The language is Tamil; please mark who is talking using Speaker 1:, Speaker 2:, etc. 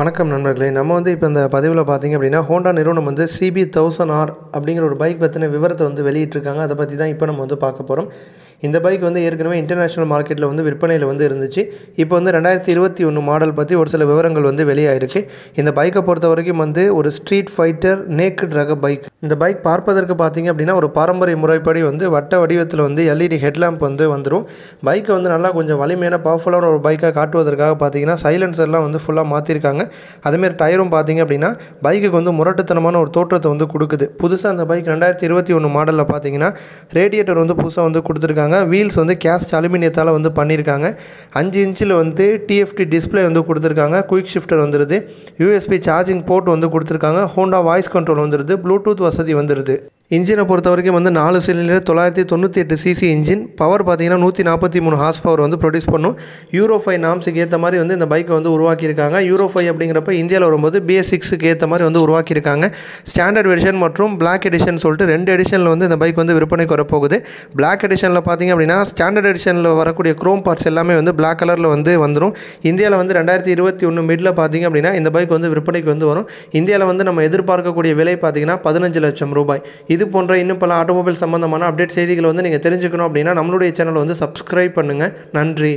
Speaker 1: வணக்கம் நண்பர்களே. நம்ம வந்து இப்போ இந்த பதிவில் பார்த்தீங்க அப்படின்னா ஹோண்டா நிறுவனம் வந்து சிபி தௌசண்ட் ஆர் அப்படிங்கிற ஒரு பைக் பற்றின விவரத்தை வந்து வெளியிட்டிருக்காங்க. அதை பற்றி தான் இப்போ நம்ம வந்து பார்க்க போகிறோம் இந்த பைக் வந்து ஏற்கனவே இன்டர்நேஷ்னல் மார்க்கெட்டில் வந்து விற்பனையில் வந்து இருந்துச்சு. இப்போ வந்து ரெண்டாயிரத்தி இருபத்தி ஒன்று மாடல் பற்றி ஒரு சில விவரங்கள் வந்து வெளியாகிருக்கு இந்த பைக்கை பொறுத்த வரைக்கும் வந்து ஒரு ஸ்ட்ரீட் ஃபைட்டர் நேக்கட் ரக பைக் இந்த பைக் பார்ப்பதற்கு பார்த்தீங்க அப்படின்னா ஒரு பாரம்பரிய முறைப்படி வந்து வட்ட வடிவத்தில் வந்து எல்இடி ஹெட்லாம்ப் வந்து வந்துடும் பைக்கை வந்து நல்லா கொஞ்சம் வலிமையான பவர்ஃபுல்லான ஒரு பைக்காக காட்டுவதற்காக பார்த்தீங்கன்னா சைலன்சர்லாம் வந்து ஃபுல்லாக மாற்றிருக்காங்க அதேமாரி டயரும் பார்த்தீங்க அப்படின்னா பைக்குக்கு வந்து முரட்டுத்தனமான ஒரு தோற்றத்தை வந்து கொடுக்குது. புதுசாக அந்த பைக் ரெண்டாயிரத்தி இருபத்தி ஒன்று மாடலில் பார்த்தீங்கன்னா ரேடியேட்டர் வந்து புதுசாக வந்து கொடுத்துருக்காங்க. வீல்ஸ் வந்து கேஸ்ட் அலுமினியத்தால் வந்து பண்ணியிருக்காங்க அஞ்சு இன்ச்சில் வந்து டிஎஃப்டி டிஸ்பிளே வந்து கொடுத்துருக்காங்க. குயிக் ஷிஃப்டர் வந்துடுது யூஎஸ்பி சார்ஜிங் போர்ட் வந்து கொடுத்துருக்காங்க. ஹோண்டா வாய்ஸ் கண்ட்ரோல் வந்துடுது ப்ளூடூத் வசதி வந்துடுது இன்ஜினை பொறுத்த வரைக்கும் வந்து நாலு சிலிண்டர் தொள்ளாயிரத்தி தொண்ணூற்றி எட்டு சிசி இன்ஜின். பவர் பார்த்தீங்கன்னா நூற்றி நாற்பத்தி மூணு ஹார்ஸ் பவர் வந்து ப்ரொடியூஸ் பண்ணும். யூரோ ஃபைவ் நாம்ஸுக்கு ஏற்ற மாதிரி வந்து இந்த பைக்கை வந்து உருவாக்கியிருக்காங்க. யூரோ ஃபைவ் அப்படிங்கிறப்ப இந்தியாவில் வரும்போது பிஎஸ் சிக்ஸுக்கு ஏற்ற மாதிரி வந்து உருவாக்கியிருக்காங்க. ஸ்டாண்டர்ட் எடிஷன் மற்றும் பிளாக் எடிஷன் சொல்லிட்டு ரெண்டு எடிஷனில் வந்து இந்த பைக் வந்து விற்பனைக்கு வரப்போகுது. பிளாக் எடிஷனில் பார்த்தீங்க அப்படின்னா ஸ்டாண்டர்ட் எடிஷனில் வரக்கூடிய க்ரோம் பார்ட்ஸ் எல்லாமே வந்து பிளாக் கலரில் வந்து வந்துடும் இந்தியாவில் வந்து ரெண்டாயிரத்தி இருபத்தி ஒன்று மிடில் பார்த்தீங்க அப்படின்னா இந்த பைக் வந்து விற்பனைக்கு வந்து வரும். இந்தியாவில் வந்து நம்ம எதிர்பார்க்கக்கூடிய விலை பார்த்தீங்கன்னா பதினஞ்சு லட்சம் ரூபாய். இது போன்ற இன்னும் பல ஆட்டோமொபைல் சம்பந்தமான அப்டேட் செய்திகளை வந்து நீங்கள் தெரிஞ்சுக்கணும் அப்படின்னா நம்மளுடைய சேனலை வந்து சப்ஸ்கிரைப் பண்ணுங்கள் நன்றி.